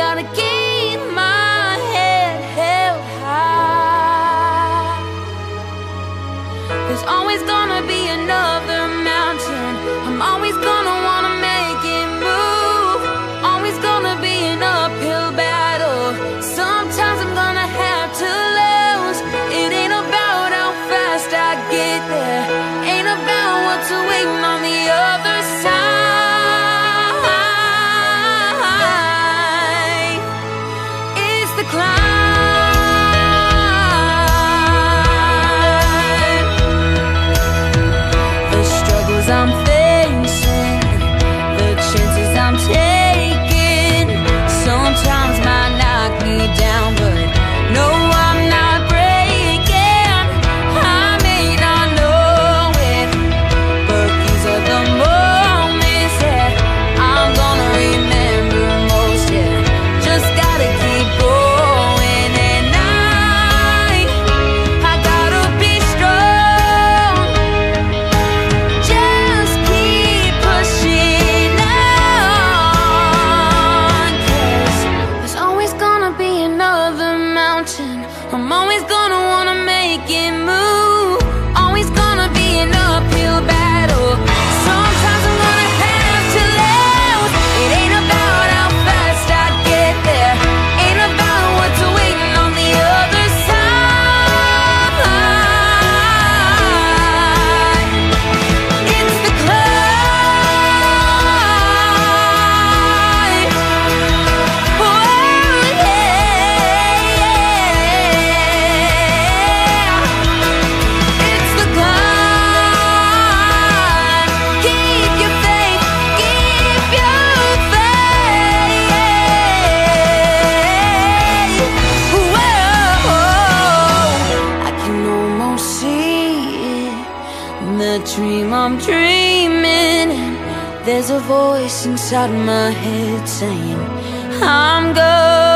gotta keep the cloud. I'm always going dream I'm dreaming. There's a voice inside my head saying I'm good.